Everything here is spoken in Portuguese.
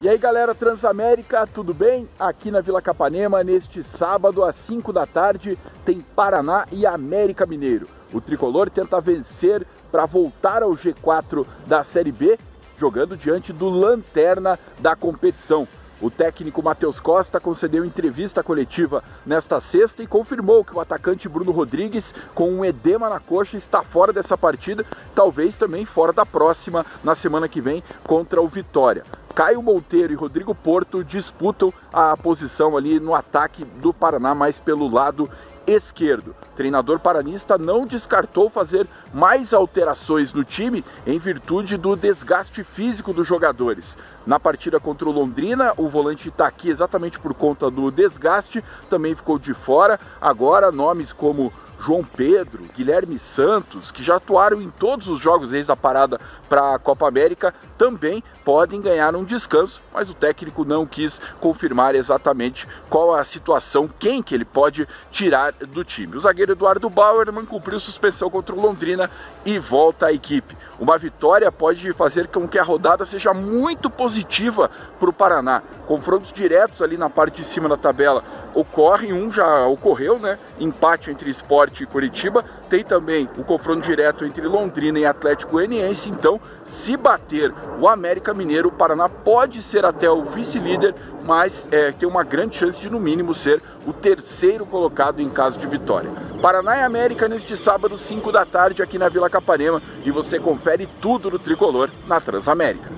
E aí galera Transamérica, tudo bem? Aqui na Vila Capanema, neste sábado às 5 da tarde, tem Paraná e América Mineiro. O tricolor tenta vencer para voltar ao G4 da Série B, jogando diante do lanterna da competição. O técnico Matheus Costa concedeu entrevista coletiva nesta sexta e confirmou que o atacante Bruno Rodrigues, com um edema na coxa, está fora dessa partida, talvez também fora da próxima na semana que vem contra o Vitória. Caio Monteiro e Rodrigo Porto disputam a posição ali no ataque do Paraná, mais pelo lado esquerdo. O treinador paranista não descartou fazer mais alterações no time em virtude do desgaste físico dos jogadores. Na partida contra o Londrina, o volante está aqui exatamente por conta do desgaste, também ficou de fora. Agora, nomes como João Pedro, Guilherme Santos, que já atuaram em todos os jogos desde a parada para a Copa América, também podem ganhar um descanso, mas o técnico não quis confirmar exatamente qual a situação, quem que ele pode tirar do time. O zagueiro Eduardo Bauerman cumpriu suspensão contra o Londrina e volta à equipe. Uma vitória pode fazer com que a rodada seja muito positiva para o Paraná. Confrontos diretos ali na parte de cima da tabela ocorrem, um já ocorreu, né? Empate entre Esporte e Curitiba. Tem também o confronto direto entre Londrina e Atlético Goianiense. Então, se bater o América Mineiro, o Paraná pode ser até o vice-líder, mas é, tem uma grande chance de, no mínimo, ser o terceiro colocado em caso de vitória. Paraná e América neste sábado, 5 da tarde, aqui na Vila Capanema. E você confere tudo do tricolor na Transamérica.